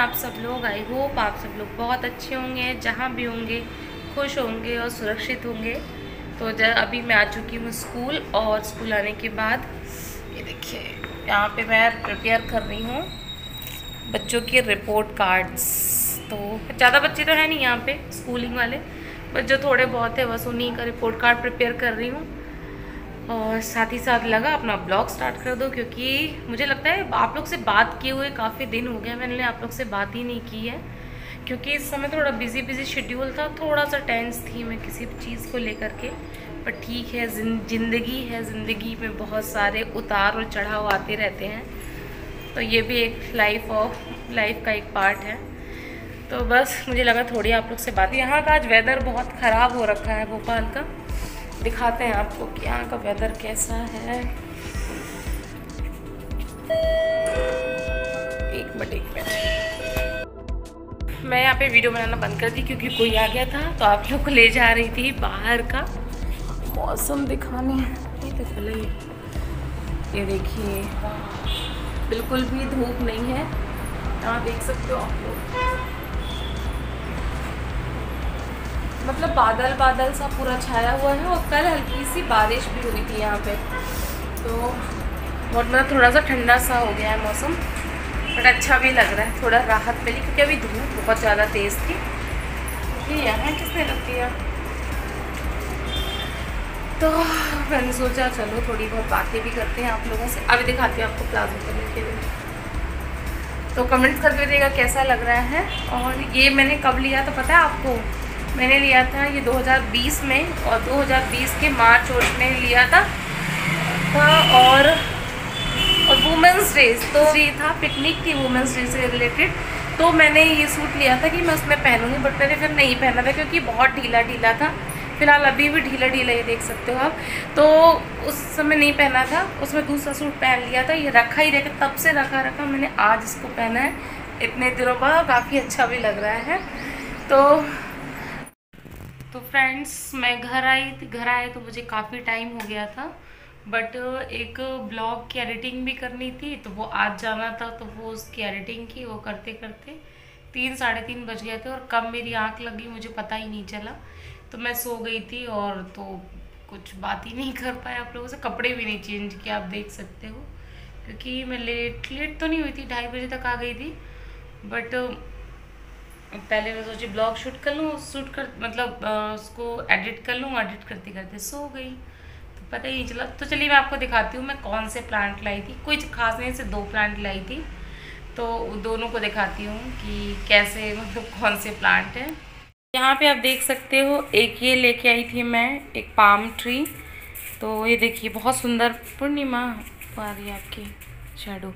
आप सब लोग आई होप आप सब लोग बहुत अच्छे होंगे, जहाँ भी होंगे, खुश होंगे और सुरक्षित होंगे। तो ज, अभी मैं आ चुकी हूँ स्कूल और स्कूल आने के बाद, ये देखिए, यहाँ पे मैं प्रिपेयर कर रही हूँ बच्चों के रिपोर्ट कार्ड्स। तो ज़्यादा बच्चे तो हैं नहीं यहाँ पे, स्कूलिंग वाले बस जो थोड़े बहुत है, बस उन्हीं का रिपोर्ट कार्ड प्रिपेयर कर रही हूँ। और साथ ही साथ लगा, अपना ब्लॉग स्टार्ट कर दो, क्योंकि मुझे लगता है आप लोग से बात किए हुए काफ़ी दिन हो गया मैंने आप लोग से बात ही नहीं की है। क्योंकि इस समय थोड़ा बिज़ी बिज़ी शेड्यूल था, थोड़ा सा टेंस थी मैं किसी चीज़ को लेकर के। पर ठीक है ज़िंदगी है, ज़िंदगी में बहुत सारे उतार और चढ़ाव आते रहते हैं। तो ये भी एक लाइफ ऑफ़ लाइफ का एक पार्ट है। तो बस मुझे लगा थोड़ी आप लोग से बात यहाँ का आज वेदर बहुत ख़राब हो रखा है भोपाल का। दिखाते हैं आपको कि यहाँ का वेदर कैसा है। एक मिनट एक मिनट। मैं यहाँ पे वीडियो बनाना बंद कर दी क्योंकि कोई आ गया था तो आप लोग को ले जा रही थी बाहर का मौसम दिखाने। ये तो देखिए, बिल्कुल भी धूप नहीं है। यहाँ देख सकते हो आप लोग। मतलब बादल बादल सा पूरा छाया हुआ है और कल हल्की सी बारिश भी हुई थी यहाँ पे। तो बहुत मतलब थोड़ा सा ठंडा सा हो गया है मौसम बट अच्छा भी लग रहा है, थोड़ा राहत मिली, क्योंकि अभी धूप बहुत ज़्यादा तेज़ थी। यहाँ किसने रख दिया? तो मैंने सोचा, चलो थोड़ी बहुत बातें भी करते हैं आप लोगों से। अभी दिखाती हूँ आपको प्लाजो कलर के लिए। तो कमेंट्स करके देखिएगा कैसा लग रहा है। और ये मैंने कब लिया तो पता है आपको? मैंने लिया था ये 2020 में और 2020 के मार्च और में लिया था। था और और वुमेंस डे तो ये था पिकनिक की वुमेंस डे से रिलेटेड तो मैंने ये सूट लिया था कि मैं उसमें पहनूँगी बट मैंने फिर नहीं पहना था क्योंकि बहुत ढीला ढीला था। फ़िलहाल अभी भी ढीला ढीला ये देख सकते हो आप। तो उस समय नहीं पहना था, उसमें दूसरा सूट पहन लिया था। ये रखा ही रखा, तब से रखा रखा मैंने, आज इसको पहना है। इतने दिनों बाद काफ़ी अच्छा भी लग रहा है। तो तो फ्रेंड्स मैं घर आई, घर आए तो मुझे काफ़ी टाइम हो गया था बट एक ब्लॉग की एडिटिंग भी करनी थी तो वो आज जाना था तो वो उसकी एडिटिंग की, वो करते करते तीन, साढ़े तीन बज गए थे और कब मेरी आँख लगी मुझे पता ही नहीं चला। तो मैं सो गई थी और तो कुछ बात ही नहीं कर पाया आप लोगों से, कपड़े भी नहीं चेंज किए, आप देख सकते हो, क्योंकि मैं लेट लेट तो नहीं हुई थी, ढाई बजे तक आ गई थी बट पहले मैं सोची ब्लॉग शूट कर लूँ, शूट कर मतलब उसको एडिट कर लूँ एडिट करते करते सो गई। तो पता ही नहीं चला। तो चलिए मैं आपको दिखाती हूँ मैं कौन से प्लांट लाई थी। कुछ खास नहीं से दो प्लांट लाई थी। तो दोनों को दिखाती हूँ कि कैसे मतलब कौन से प्लांट हैं। यहाँ पे आप देख सकते हो, एक ये लेके आई थी मैं, एक पाम ट्री तो ये देखिए, बहुत सुंदर, पूर्णिमा आ रही है आपकी शेडो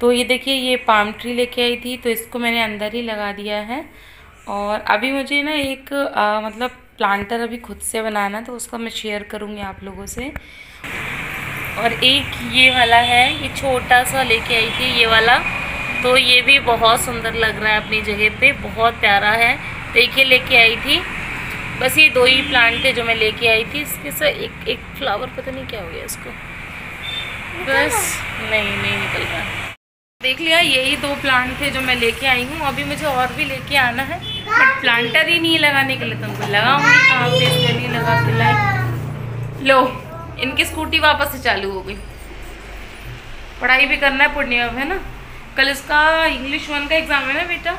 तो ये देखिए ये पाम ट्री लेके आई थी तो इसको मैंने अंदर ही लगा दिया है। और अभी मुझे ना एक आ, मतलब प्लांटर अभी खुद से बनाना तो उसका मैं शेयर करूँगी आप लोगों से। और एक ये वाला है ये छोटा सा लेके आई थी ये वाला। तो ये भी बहुत सुंदर लग रहा है अपनी जगह पे बहुत प्यारा है। तो एक ये लेके आई थी। बस ये दो ही प्लांट थे जो मैं लेके आई थी। इसके साथ एक एक फ्लावर पता नहीं क्या हो गया इसको। बस नहीं नहीं निकल रहा। देख लिया यही दो प्लांट थे जो मैं लेके आई हूँ। अभी मुझे और भी लेके आना है। बट प्लांटर ही नहीं लगाने के लिए तुमको तो लगाऊँगी कहाँ पे इसलिए नहीं लगा के लाई। लो इनकी स्कूटी वापस से चालू हो गई। पढ़ाई भी करना है पूर्णिमा है ना? कल इसका इंग्लिश वन का एग्ज़ाम है ना बेटा?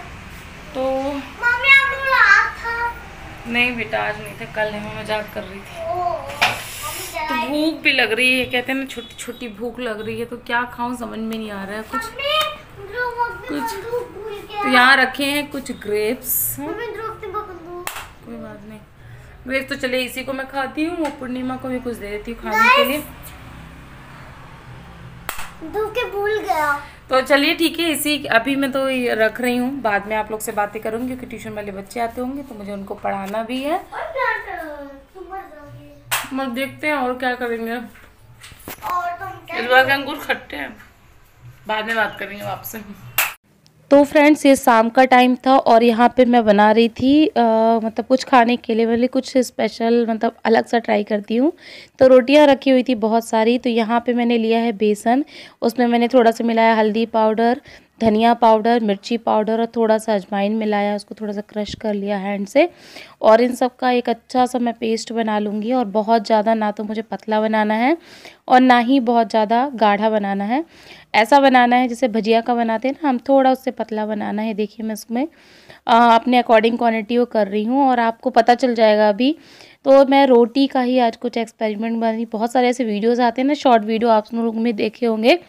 तो नहीं बेटा आज नहीं था कल है मैं मज़ाक कर रही थी। तो भूख भी लग रही है कहते हैं ना छोटी छोटी भूख लग रही है तो क्या खाऊं समझ में नहीं आ रहा है कुछ। कुछ। तो यहाँ रखे हैं कुछ ग्रेप्स कोई बात नहीं। ग्रेप्स तो चले इसी को मैं खाती हूँ और पूर्णिमा को भी कुछ दे देती हूँ खाने के लिए। के भूल गया। तो चलिए ठीक है इसी अभी मैं तो रख रही हूँ बाद में आप लोग से बातें करूँगी क्योंकि ट्यूशन वाले बच्चे आते होंगे तो मुझे उनको पढ़ाना भी है। मत देखते हैं और क्या करेंगे। इस बार के अंगूर खट्टे हैं। बाद में बात करेंगे आपसे तो फ्रेंड्स ये शाम का टाइम था और यहाँ पे मैं बना रही थी आ, मतलब कुछ खाने के लिए वाली कुछ स्पेशल मतलब अलग सा ट्राई करती हूँ। तो रोटियाँ रखी हुई थी बहुत सारी तो यहाँ पे मैंने लिया है बेसन उसमें मैंने थोड़ा सा मिलाया हल्दी पाउडर धनिया पाउडर, मिर्ची पाउडर और थोड़ा सा अजवाइन मिलाया, उसको थोड़ा सा क्रश कर लिया हैंड से। और इन सब का एक अच्छा सा मैं पेस्ट बना लूँगी और बहुत ज़्यादा ना तो मुझे पतला बनाना है और ना ही बहुत ज़्यादा गाढ़ा बनाना है। ऐसा बनाना है जैसे भजिया का बनाते हैं ना, हम थोड़ा उससे पतला बनाना है, देखिए मैं उसमें अपने अकॉर्डिंग क्वान्टिटी वो कर रही हूँ और आपको पता चल जाएगा अभी। तो मैं रोटी का ही आज कुछ एक्सपेरिमेंट बनी, बहुत सारे ऐसे वीडियोज़ आते हैं ना शॉर्ट वीडियो आप लोग में देखे होंगे।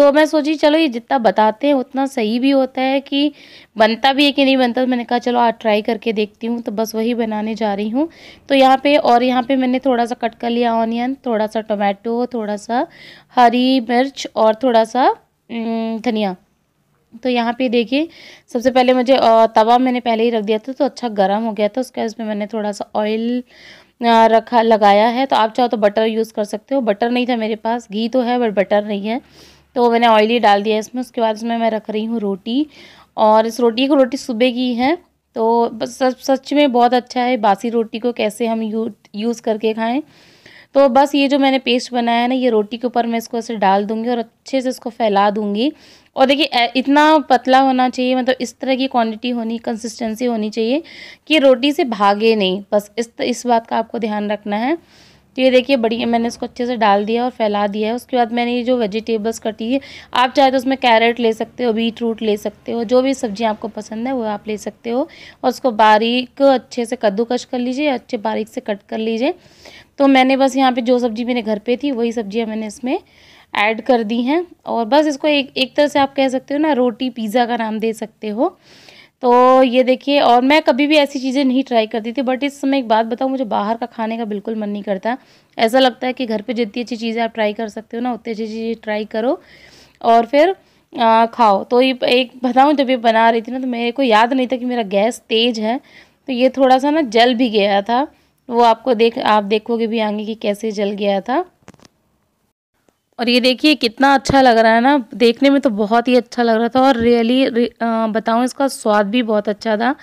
तो मैं सोची, चलो ये जितना बताते हैं, उतना सही भी होता है कि बनता भी है कि नहीं बनता। तो मैंने कहा, चलो आज ट्राई करके देखती हूँ। तो बस वही बनाने जा रही हूँ। तो यहाँ पे और यहाँ पे मैंने थोड़ा सा कट कर लिया ऑनियन थोड़ा सा टोमेटो थोड़ा सा हरी मिर्च और थोड़ा सा धनिया। तो यहाँ पे देखिए, सबसे पहले मुझे तवा मैंने पहले ही रख दिया था तो अच्छा गर्म हो गया था, उसके बाद मैंने थोड़ा सा ऑयल रखा, लगाया है। तो आप चाहो तो बटर यूज़ कर सकते हो। बटर नहीं था मेरे पास, घी तो है बट बटर नहीं है। तो मैंने ऑयली डाल दिया इसमें। उसके बाद इसमें मैं रख रही हूँ रोटी और इस रोटी को रोटी सुबह की है। तो सच में बहुत अच्छा है बासी रोटी को कैसे हम यू यूज़ करके खाएँ। तो बस ये जो मैंने पेस्ट बनाया है ना, ये रोटी के ऊपर मैं इसको ऐसे डाल दूँगी और अच्छे से इसको फैला दूँगी। और देखिए इतना पतला होना चाहिए मतलब इस तरह की क्वांटिटी होनी कंसिस्टेंसी होनी चाहिए कि रोटी से भागे नहीं। बस इस इस बात का आपको ध्यान रखना है। ये देखिए, बढ़िया मैंने इसको अच्छे से डाल दिया और फैला दिया है। उसके बाद मैंने ये जो वेजिटेबल्स कटी है, आप चाहे तो उसमें कैरेट ले सकते हो बीट रूट ले सकते हो, जो भी सब्ज़ियाँ आपको पसंद है वो आप ले सकते हो। और उसको बारीक अच्छे से कद्दूकश कर लीजिए, अच्छे बारीक से कट कर लीजिए। तो मैंने बस यहाँ पे जो सब्ज़ी मेरे घर पे थी, वही सब्ज़ियाँ मैंने इसमें ऐड कर दी हैं। और बस इसको एक एक तरह से आप कह सकते हो ना, रोटी पिज़्ज़ा का नाम दे सकते हो। तो ये देखिए और मैं कभी भी ऐसी चीज़ें नहीं ट्राई करती थी बट इस समय एक बात बताऊँ मुझे बाहर का खाने का बिल्कुल मन नहीं करता। ऐसा लगता है कि घर पे जितनी अच्छी चीज़ें आप ट्राई कर सकते हो ना उतनी अच्छी चीज़ें ट्राई करो और फिर आ, खाओ। तो ये एक बताऊँ जब ये बना रही थी ना तो मेरे को याद नहीं था कि मेरा गैस तेज़ है तो ये थोड़ा सा ना जल भी गया था। वो आपको देख आप देखोगे भी आगे कि कैसे जल गया था। और ये देखिए कितना अच्छा लग रहा है ना, देखने में तो बहुत ही अच्छा लग रहा था और रियली बताऊँ इसका स्वाद भी बहुत अच्छा था।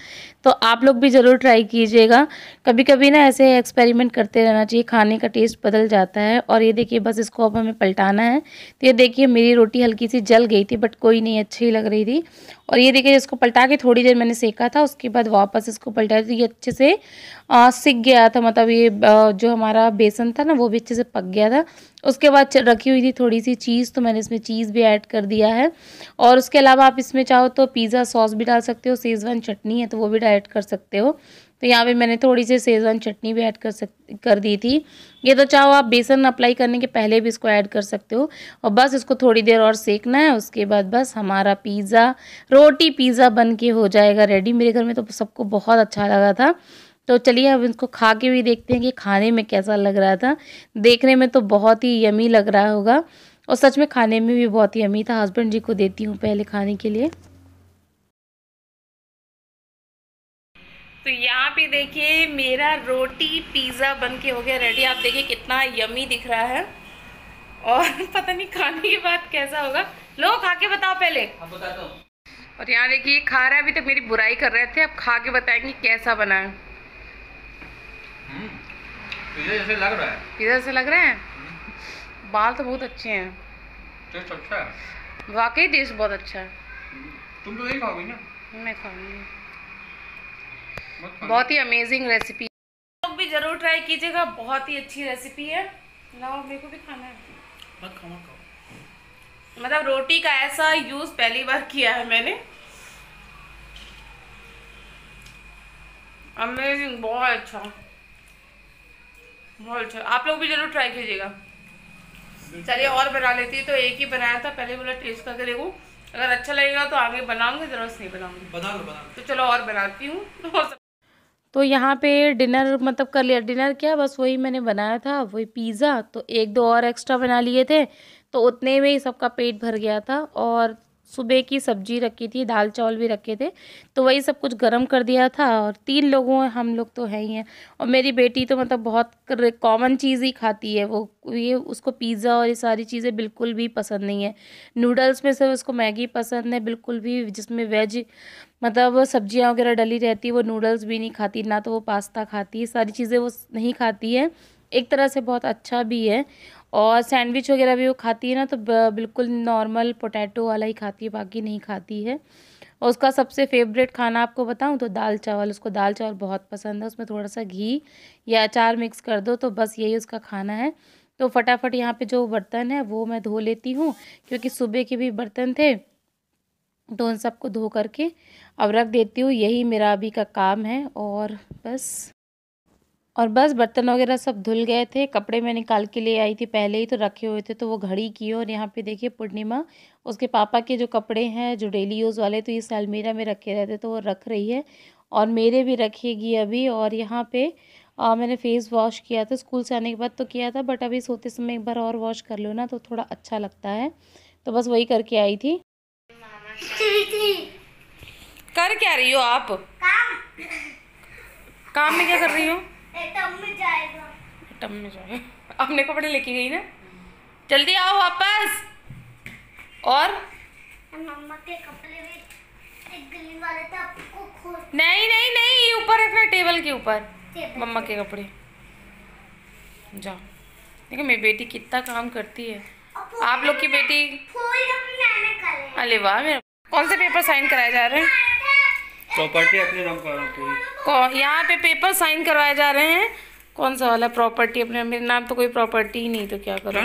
तो आप लोग भी ज़रूर ट्राई कीजिएगा। कभी कभी ना ऐसे एक्सपेरिमेंट करते रहना चाहिए, खाने का टेस्ट बदल जाता है और ये देखिए बस इसको अब हमें पलटाना है। तो ये देखिए मेरी रोटी हल्की सी जल गई थी बट कोई नहीं, अच्छी लग रही थी। और ये देखिए इसको पलटा के थोड़ी देर मैंने सेका था, उसके बाद वापस इसको पलटा तो ये अच्छे से सिक गया था मतलब ये जो हमारा बेसन था ना, वो भी अच्छे से पक गया था। उसके बाद रखी हुई थी थोड़ी सी चीज़ तो मैंने इसमें चीज़ भी ऐड कर दिया है। और उसके अलावा आप इसमें चाहो तो पिज़्ज़ा सॉस भी डाल सकते हो सेजवान चटनी है तो वो भी ऐड कर सकते हो। तो यहाँ पे मैंने थोड़ी सी सेजवान चटनी भी ऐड कर सक, कर दी थी। ये तो चाहो आप बेसन अप्लाई करने के पहले भी इसको ऐड कर सकते हो। और बस इसको थोड़ी देर और सेकना है, उसके बाद बस हमारा पिज़्ज़ा रोटी पिज़्ज़ा बन के हो जाएगा रेडी मेरे घर में तो सबको बहुत अच्छा लगा था। तो चलिए अब इसको खा के भी देखते हैं कि खाने में कैसा लग रहा था। देखने में तो बहुत ही यमी लग रहा होगा। और सच में खाने में भी बहुत ही यमी था। हस्बैंड जी को देती हूँ पहले खाने के लिए। तो यहाँ पे देखिए मेरा रोटी पिज़्ज़ा बन के हो गया रेडी आप देखिए कितना यमी दिख रहा है। और पता नहीं खाने के बाद कैसा होगा। लो खा के बताओ पहले। बता दो और यहाँ देखिए खा रहा है अभी तक मेरी बुराई कर रहे थे। अब खा के बताएँगे कैसा बना है। हम्म, जैसे लग रहा है। पिज़्ज़ा से लग रहे हैं? हम्म। बाल तो बहुत अच्छे हैं। टेस्ट अच्छा है। वाकई टेस्ट बहुत अच्छा है। तुम तो यही खाओगी ना। मैं खाऊँगी। बहुत ही अमेजिंग रेसिपी लोग भी ज़रूर ट्राई कीजिएगा बहुत ही अच्छी रेसिपी है। लाओ मेरे को भी खाना है। मत खाओ मत खाओ। मतलब रोटी का ऐसा यूज़ पहली बार किया है मैंने। अमेजिंग बहुत अच्छा। बहुत अच्छा। आप लोग भी ज़रूर ट्राई कीजिएगा। चलिए और बना लेती है। तो एक ही बनाया था पहले बोला टेस्ट करके देखूँ। अगर अच्छा लगेगा तो आगे बनाऊँगी ज़रूरत नहीं बनाऊँगी। बना लो बना लो। तो चलो और बनाती हूँ। तो यहाँ पे डिनर मतलब कर लिया। डिनर क्या, बस वही मैंने बनाया था, वही पिज़्ज़ा तो एक दो और एक्स्ट्रा बना लिए थे तो उतने में ही सबका पेट भर गया था और सुबह की सब्ज़ी रखी थी, दाल चावल भी रखे थे तो वही सब कुछ गर्म कर दिया था और तीन लोगों, हम लोग तो हैं ही हैं। और मेरी बेटी तो मतलब बहुत कॉमन चीज़ ही खाती है, वो, ये उसको पिज़्ज़ा और ये सारी चीज़ें बिल्कुल भी पसंद नहीं है। नूडल्स में से उसको मैगी पसंद है, बिल्कुल भी, जिसमें वेज मतलब सब्ज़ियाँ वगैरह डली रहती, वो नूडल्स भी नहीं खाती, ना तो वो पास्ता खाती, सारी चीज़ें वो नहीं खाती है। एक तरह से बहुत अच्छा भी है। और सैंडविच वगैरह भी वो खाती है ना तो बिल्कुल नॉर्मल पोटैटो वाला ही खाती है, बाकी नहीं खाती है। और उसका सबसे फेवरेट खाना आपको बताऊँ तो दाल चावल, उसको दाल चावल बहुत पसंद है, उसमें थोड़ा सा घी या अचार मिक्स कर दो तो बस यही उसका खाना है। तो फटाफट यहाँ पे जो बर्तन है, वो मैं धो लेती हूँ, क्योंकि सुबह के भी बर्तन थे तो उन सबको धो करके अब रख देती हूँ, यही मेरा अभी का काम है, और बस। और बस बर्तन वगैरह सब धुल गए थे। कपड़े मैं निकाल के ले आई थी पहले ही तो रखे हुए थे तो वो घड़ी की और यहाँ पे देखिए पूर्णिमा उसके पापा के जो कपड़े हैं जो डेली यूज़ वाले तो इस अलमीरा में रखे रहते तो वो रख रही है और मेरे भी रखेगी अभी और यहाँ पे आ, मैंने फ़ेस वॉश किया था स्कूल से आने के बाद तो किया था बट अभी सोते समय एक बार और वॉश कर लो ना तो थोड़ा अच्छा लगता है। तो बस वही करके आई थी। कर क्या रही हो आप? काम में क्या कर रही हो? टब में जाए अपने कपड़े लेके गई ना। जल्दी आओ वापस। और? मम्मा के कपड़े भी एक गली वाले थे आपको खोल नहीं नहीं नहीं ऊपर रखना टेबल के ऊपर। मम्मा के कपड़े। जाओ। देखो मेरी बेटी कितना काम करती है। आप लोग की बेटी अरे वाह मेरा कौन से पेपर साइन कराए जा रहे हैं प्रॉपर्टी अपने नाम कर रहा पूरी यहाँ पे पेपर साइन करवाए जा रहे हैं। कौन सा वाला प्रॉपर्टी अपने मेरे नाम तो कोई प्रॉपर्टी ही नहीं तो क्या करो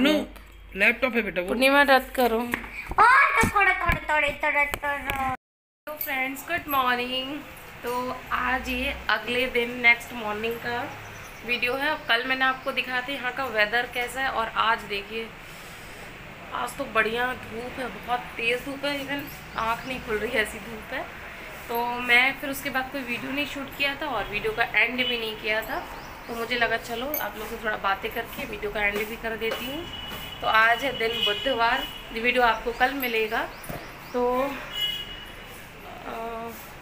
लैपटॉप है बेटा पूर्णिमा रद्द करो। तो थोड़े थोड़े थोड़े थोड़े थोड़े। फ्रेंड्स गुड मॉर्निंग तो आज ये अगले दिन नेक्स्ट मॉर्निंग का वीडियो है। अब कल मैंने आपको दिखाया था यहाँ का वेदर कैसा है और आज देखिए आज तो बढ़िया धूप है बहुत तेज़ धूप है इवन आँख नहीं खुल रही ऐसी धूप है। तो मैं फिर उसके बाद कोई वीडियो नहीं शूट किया था और वीडियो का एंड भी नहीं किया था। तो मुझे लगा चलो आप लोग से थोड़ा बातें करके वीडियो का एंड भी कर देती हूँ। तो आज है दिन बुधवार वीडियो आपको कल मिलेगा। तो अ,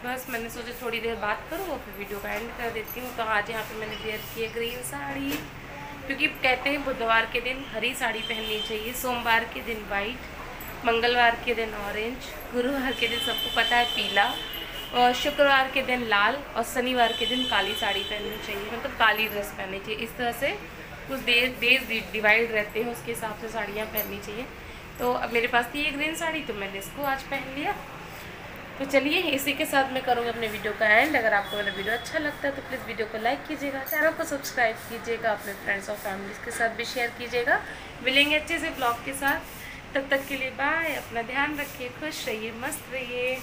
बस मैंने सोचा थोड़ी देर बात करूँ और फिर वीडियो का एंड कर देती हूँ। तो आज यहाँ पे मैंने वेयर की है ग्रीन साड़ी क्योंकि कहते हैं बुधवार के दिन हरी साड़ी पहननी चाहिए सोमवार के दिन वाइट मंगलवार के दिन ऑरेंज गुरुवार के दिन सबको पता है पीला। और शुक्रवार के दिन लाल और शनिवार के दिन काली साड़ी पहननी चाहिए। मतलब काली ड्रेस पहननी चाहिए। इस तरह से कुछ डेज़ डेज़ डिवाइड रहते हैं, उसके हिसाब से साड़ियाँ पहननी चाहिए। तो अब मेरे पास थी ये ग्रीन साड़ी तो मैंने इसको आज पहन लिया। तो चलिए, इसी के साथ मैं करूँगी अपने वीडियो का एंड अगर आपको मेरा वीडियो अच्छा लगता है तो प्लीज़ वीडियो को लाइक कीजिएगा चैनल को सब्सक्राइब कीजिएगा, अपने फ्रेंड्स और फैमिलीज़ के साथ भी शेयर कीजिएगा। मिलेंगे अच्छे से ब्लॉग के साथ। तब तक के लिए बाय अपना ध्यान रखिए, खुश रहिए, मस्त रहिए।